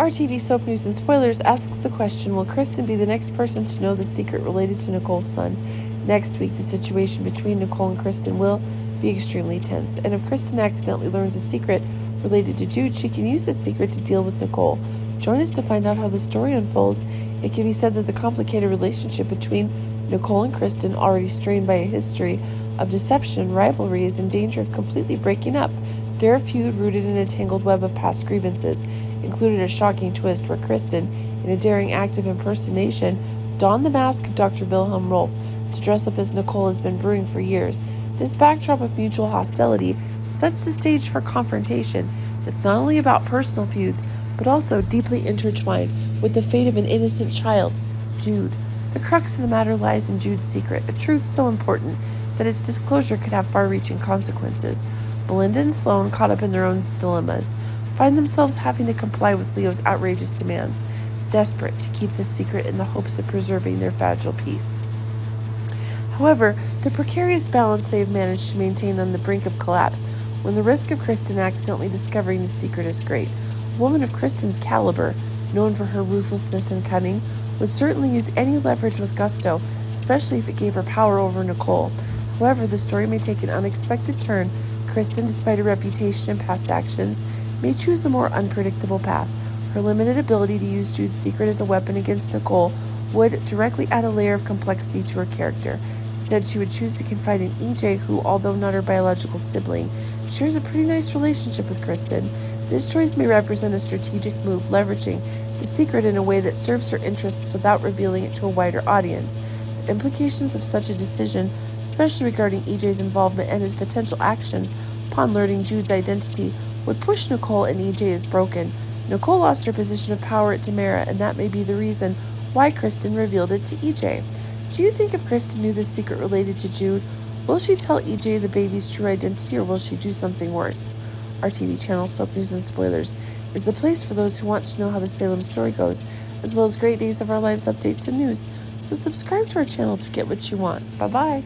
RTV Soap News and Spoilers asks the question Will Kristen be the next person to know the secret related to Nicole's son? Next week, the situation between Nicole and Kristen will be extremely tense. And if Kristen accidentally learns a secret related to Jude, she can use this secret to deal with Nicole. Join us to find out how the story unfolds. It can be said that the complicated relationship between Nicole and Kristen, already strained by a history of deception and rivalry, is in danger of completely breaking up. Their feud, rooted in a tangled web of past grievances, included a shocking twist where Kristen, in a daring act of impersonation, donned the mask of Dr. Wilhelm Rolf to dress up as Nicole has been brewing for years. This backdrop of mutual hostility sets the stage for confrontation that's not only about personal feuds, but also deeply intertwined with the fate of an innocent child, Jude. The crux of the matter lies in Jude's secret, a truth so important that its disclosure could have far reaching consequences. Melinda and Sloan, caught up in their own dilemmas, find themselves having to comply with Leo's outrageous demands, desperate to keep the secret in the hopes of preserving their fragile peace. However, the precarious balance they have managed to maintain on the brink of collapse when the risk of Kristen accidentally discovering the secret is great. A woman of Kristen's caliber, known for her ruthlessness and cunning, would certainly use any leverage with gusto, especially if it gave her power over Nicole. However, the story may take an unexpected turn. Kristen, despite her reputation and past actions, may choose a more unpredictable path. Her limited ability to use Jude's secret as a weapon against Nicole would directly add a layer of complexity to her character. Instead, she would choose to confide in EJ, who, although not her biological sibling, shares a pretty nice relationship with Kristen. This choice may represent a strategic move, leveraging the secret in a way that serves her interests without revealing it to a wider audience. Implications of such a decision, especially regarding EJ's involvement and his potential actions upon learning Jude's identity, would push Nicole and EJ as broken. Nicole lost her position of power at DiMera, and that may be the reason why Kristen revealed it to EJ. Do you think if Kristen knew the secret related to Jude, will she tell EJ the baby's true identity or will she do something worse? Our TV channel, Soap News and Spoilers, is the place for those who want to know how the Salem story goes, as well as great days of our lives updates and news. So subscribe to our channel to get what you want. Bye bye.